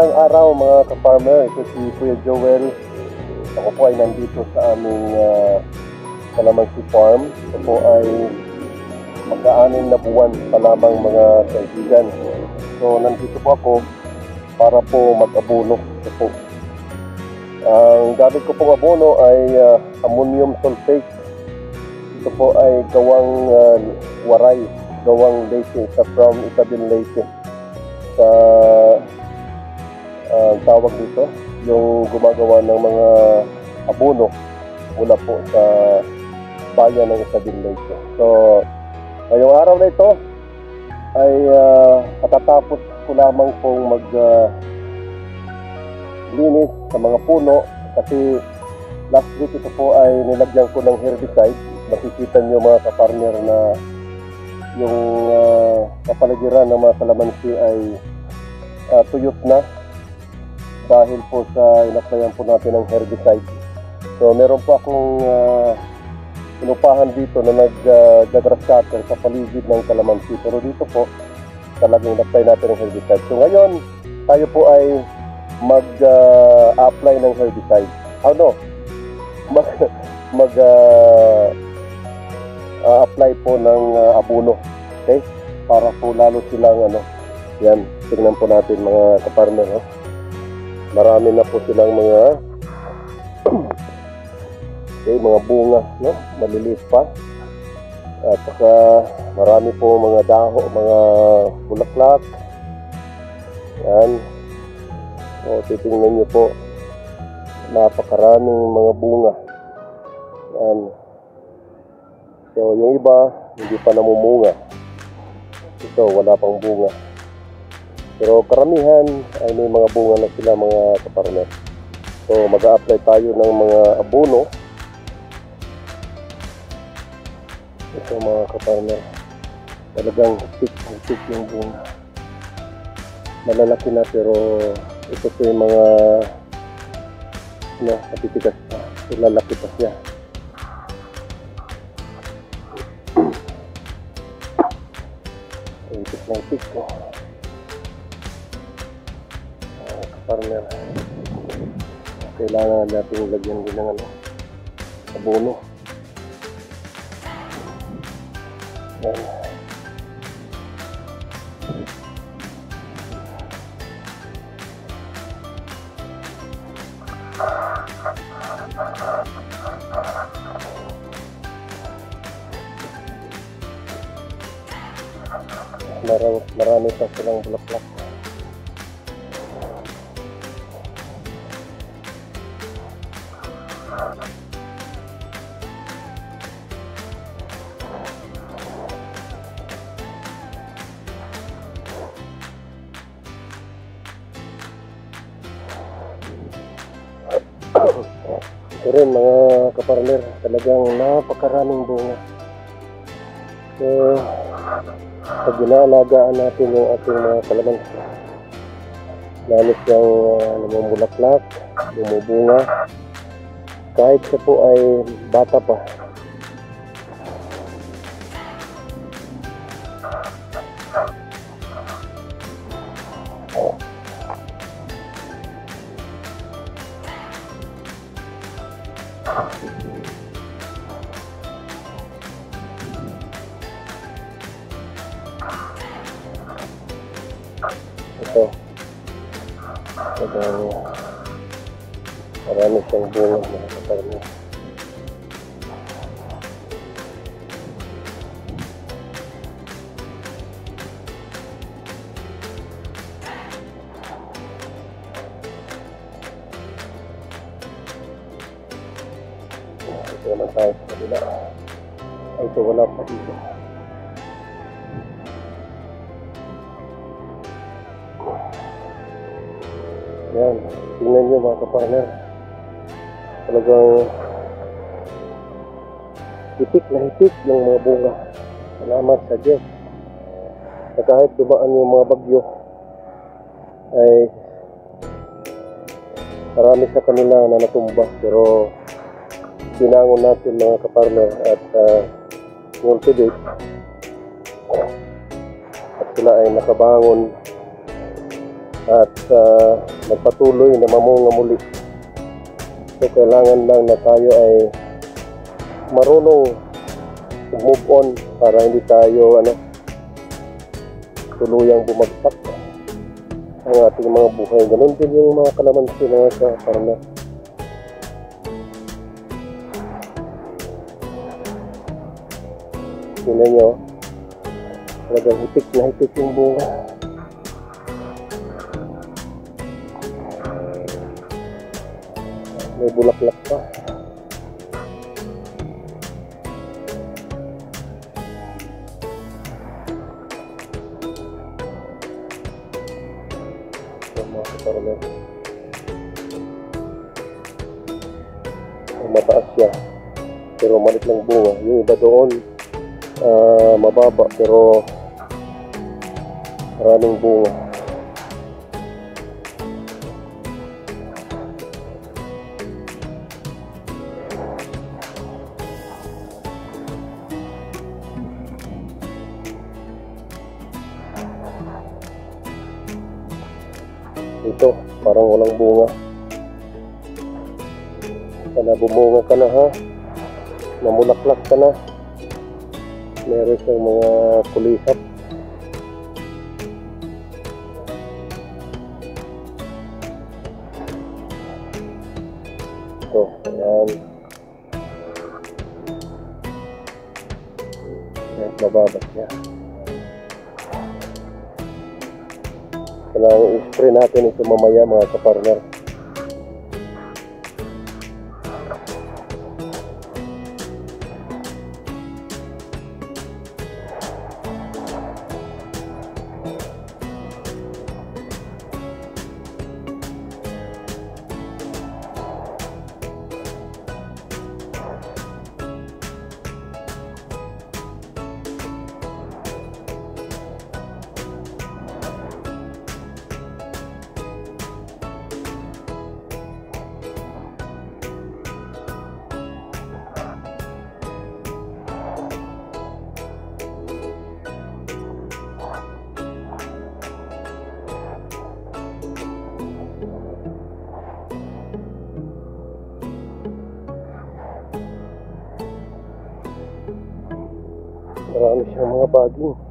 Magandang araw mga ka-farmer. Ito si Kuya Joel. Ako po ay nandito sa aming uh, Farm. Ito po ay magkaanin na buwan pa lamang mga kaibigan. So nandito po ako para po mag-abono. Ito po. Ang gamit ko pong abono ay uh, ammonium sulfate. Ito po ay gawang uh, waray, gawang leche sa from Itabin Leche sa uh, tawag dito, yung gumagawa ng mga abono mula po sa bayan ng Isabel Leyte. So, ngayong araw na ito ay uh, katatapos ko lamang pong mag uh, linis sa mga puno kasi last week ito po ay nilagyan ko ng herbicide. Makikita nyo mga kapartner na yung uh, kapaligiran ng mga kalamansi ay uh, tuyot na dahil po sa inaplayan po natin ng herbicide. So meron po akong uh, inupahan dito na nag-grass uh, cutter sa paligid ng kalamansi. Pero dito po talagang in-apply natin ng herbicide. So ngayon tayo po ay mag-apply uh, ng herbicide. Ano? Mag, mag uh, uh, apply po ng uh, abono. Okay? Para po lalo silang ano, yan, tingnan po natin mga kaparmer. Oh. Marami na po silang mga okay, mga bunga, no? Maliliit pa. At saka marami po mga daho, mga bulaklak. Yan. O, titingnan nyo po. Napakaraming mga bunga. Yan. So, yung iba, hindi pa namumunga. Ito, wala pang bunga. Pero karamihan ay may mga bunga na sila mga kapartner. So, mag apply tayo ng mga abono. Ito mga kapartner. Talagang tik-tik yung bunga. Malalaki na pero ito po yung mga ano, natitigas pa. Lalaki pa siya. Partner. Kailangan natin lagyan din ng ano, abono. Yan. marami, marami pa silang bulaklak. Ito rin mga kaparmer, talagang napakaraming bunga. So, pag inaalagaan natin yung ating mga kalamansi lalo siyang uh, namumulaklak bumubunga kahit siya po ay bata pa. Ito. Talagang marami siyang bunga mga kaparmi. Ito naman tayo sa kabila. Ay, ito wala pa dito. Yan, tingnan nyo mga kapartner. Talagang hitik na hitik yung mga bunga. Salamat sa Diyos. Na kahit dumaan yung mga bagyo, ay marami sa kanila na natumba. Pero sinangon natin mga kapartner at uh, cultivate at sila ay nakabangon at ah, magpatuloy na mamunga muli. So kailangan lang na tayo ay marunong move on para hindi tayo ano tuluyang bumagsak ang ating mga buhay. Ganun din yung mga kalamansi na sa parang Tingnan nyo, talagang hitik na hitik yung bunga. May bulaklak pa. Ito mga. Ang Mataas siya. Pero malit lang bunga. Yung iba doon, ah, mababa pero maraming bunga. Ito, parang walang bunga. Sana bumunga ka na ha. Namulaklak ka na. Meron siyang mga kulisap. Ito, ayan. Ayan, mababa siya. I-spray natin ito mamaya mga kapartner. Marami siyang mga baging.